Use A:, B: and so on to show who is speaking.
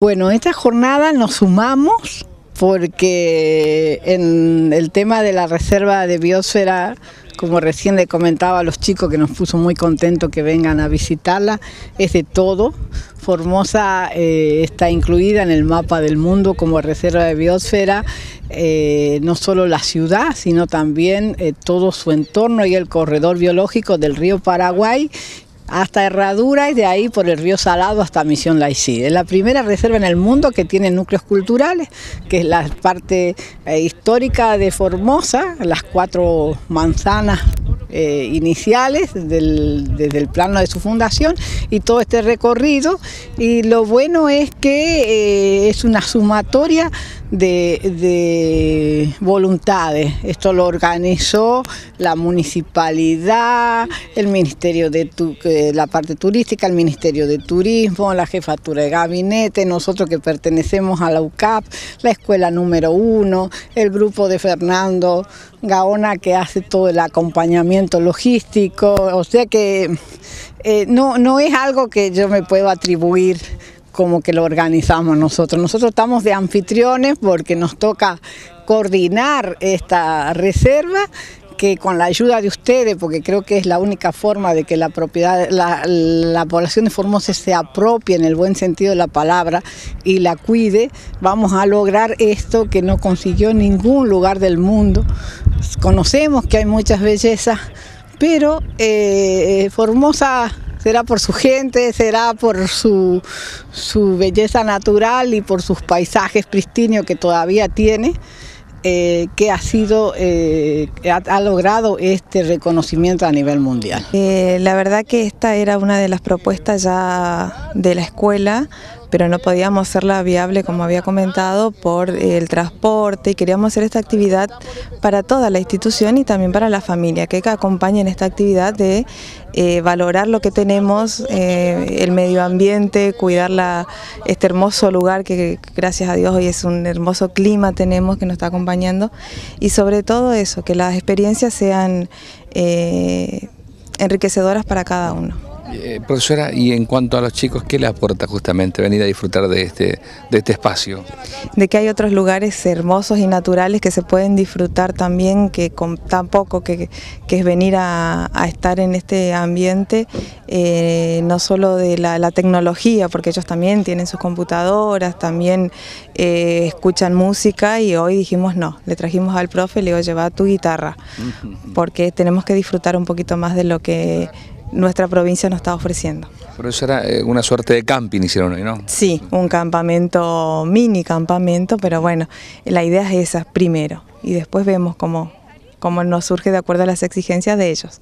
A: Bueno, esta jornada nos sumamos porque en el tema de la reserva de biosfera, como recién le comentaba a los chicos que nos puso muy contentos que vengan a visitarla, es de todo. Formosa eh, está incluida en el mapa del mundo como reserva de biosfera, eh, no solo la ciudad, sino también eh, todo su entorno y el corredor biológico del río Paraguay hasta Herradura y de ahí por el río Salado hasta Misión Laicí. Es la primera reserva en el mundo que tiene núcleos culturales, que es la parte eh, histórica de Formosa, las cuatro manzanas eh, iniciales desde el plano de su fundación y todo este recorrido. Y lo bueno es que eh, es una sumatoria de, voluntades. Esto lo organizó la municipalidad, el Ministerio de la parte turística, el Ministerio de Turismo, la Jefatura de Gabinete, nosotros que pertenecemos a la UCAP, la Escuela Número Uno, el grupo de Fernando Gaona que hace todo el acompañamiento logístico, o sea que eh, no, no es algo que yo me puedo atribuir como que lo organizamos nosotros. Nosotros estamos de anfitriones porque nos toca coordinar esta reserva que con la ayuda de ustedes, porque creo que es la única forma de que la propiedad, la, población de Formosa se apropie en el buen sentido de la palabra y la cuide, vamos a lograr esto que no consiguió ningún lugar del mundo. Conocemos que hay muchas bellezas, pero eh, Formosa será por su gente, será por su, belleza natural y por sus paisajes pristinos que todavía tiene. Eh, que ha sido, eh, ha, logrado este reconocimiento a nivel mundial.
B: La verdad que esta era una de las propuestas ya de la escuela pero no podíamos hacerla viable, como había comentado, por el transporte y queríamos hacer esta actividad para toda la institución y también para la familia, que acompañe en esta actividad de eh, valorar lo que tenemos, eh, el medio ambiente, cuidar este hermoso lugar que gracias a Dios hoy es un hermoso clima tenemos que nos está acompañando y sobre todo eso, que las experiencias sean eh, enriquecedoras para cada uno.
C: Eh, profesora, y en cuanto a los chicos, ¿qué le aporta justamente venir a disfrutar de este, de este espacio?
B: De que hay otros lugares hermosos y naturales que se pueden disfrutar también, que con tan poco que, es venir a, estar en este ambiente, eh, no solo de la, tecnología, porque ellos también tienen sus computadoras, también eh, escuchan música y hoy dijimos no, le trajimos al profe, le digo lleva tu guitarra, porque tenemos que disfrutar un poquito más de lo que nuestra provincia nos está ofreciendo.
C: Pero eso era eh, una suerte de camping hicieron hoy, ¿no?
B: Sí, un campamento, mini campamento, pero bueno, la idea es esa primero y después vemos cómo, cómo nos surge de acuerdo a las exigencias de ellos.